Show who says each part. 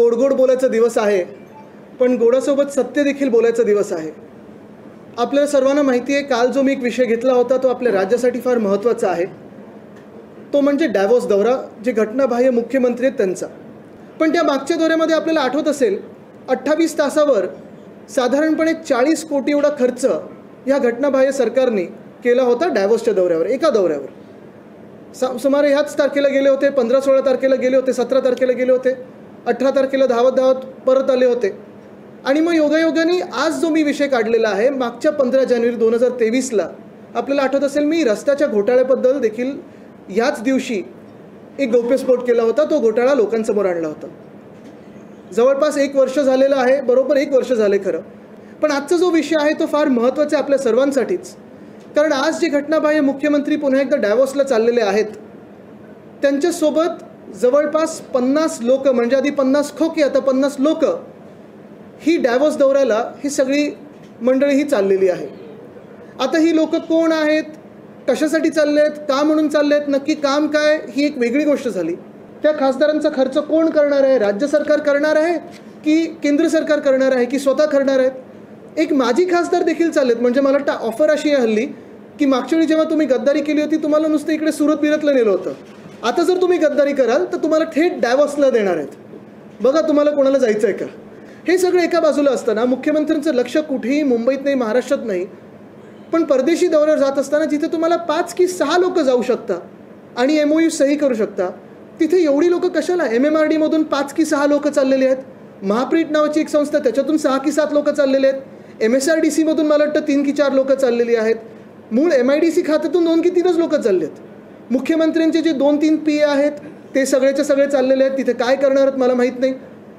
Speaker 1: गोड गोड बोलायचा दिवस आहे पण गोडासोबत सत्य देखील बोलायचा दिवस आहे. आपल्या सर्वांना माहिती आहे काल जो मी एक विषय घेतला होता तो आपल्या राज्यासाठी फार महत्त्वाचा आहे. तो म्हणजे डॅवोस दौरा जे घटनाबाह्य मुख्यमंत्री आहेत त्यांचा. पण त्या मागच्या दौऱ्यामध्ये आपल्याला आठवत असेल अठ्ठावीस तासावर साधारणपणे चाळीस कोटी एवढा खर्च ह्या घटनाबाह्य सरकारने केला होता डॅवोसच्या दौऱ्यावर एका दौऱ्यावर. सा सुमारे ह्याच तारखेला गेले होते पंधरा सोळा तारखेला गेले होते सतरा तारखेला गेले होते. अठरा तारखेला धावत धावत परत आले होते. आणि मग योगायोगाने आज जो मी विषय काढलेला आहे मागच्या पंधरा जानेवारी दोन हजार तेवीसला आपल्याला आठवत असेल मी रस्त्याच्या घोटाळ्याबद्दल देखील याच दिवशी एक गौप्यस्फोट केला होता तो घोटाळा लोकांसमोर आणला होता. जवळपास एक वर्ष झालेलं आहे बरोबर एक वर्ष झाले खरं. पण आजचा जो विषय आहे तो फार महत्त्वाचा आहे आपल्या सर्वांसाठीच. कारण आज जे घटनाबाह्य मुख्यमंत्री पुन्हा एकदा डॅवोसला चाललेले आहेत त्यांच्यासोबत जवळपास पन्नास लोक म्हणजे आधी पन्नास खोके आता पन्नास लोक ही डॅवोस दौऱ्याला ही सगळी मंडळी ही चाललेली आहे. आता ही लोक कोण आहेत? कशासाठी चालले आहेत का म्हणून चालले आहेत नक्की काम काय? ही एक वेगळी गोष्ट झाली. त्या खासदारांचा खर्च कोण करणार आहे? राज्य सरकार करणार आहे? की केंद्र सरकार करणार आहे? की स्वतः करणार आहेत? एक माजी खासदार देखील चाललेत. म्हणजे मला वाटतं ऑफर अशी आहे हल्ली की मागच्या वेळी जेव्हा तुम्ही गद्दारी केली होती तुम्हाला नुसतं इकडे सुरत बिरतलं नेलं होतं. आता जर तुम्ही गद्दारी कराल तर तुम्हाला थेट डॅवॉसला देणार आहेत. बघा तुम्हाला कोणाला जायचं आहे का? हे सगळं एका बाजूला असताना मुख्यमंत्र्यांचं लक्ष कुठेही मुंबईत नाही महाराष्ट्रात नाही. पण परदेशी दौऱ्यावर जात असताना जिथे तुम्हाला पाच की सहा लोक जाऊ शकता आणि एम ओ यू सही करू शकता तिथे एवढी लोक कशाला? एम एम आर डीमधून पाच की सहा लोक चाललेली आहेत. महाप्रीट नावाची एक संस्था त्याच्यातून सहा की सात लोक चाललेले आहेत. एम एस आर डी सीमधून मला वाटतं तीन की चार लोक चाललेली आहेत. मूळ एम आय डी सी खात्यातून दोन की तीनच लोक चालले आहेत मुख्यमंत्र्यांचे जे दोन तीन पी आहेत ते सगळेचे सगळे चाललेले आहेत. तिथे काय करणार आहेत मला माहीत नाही.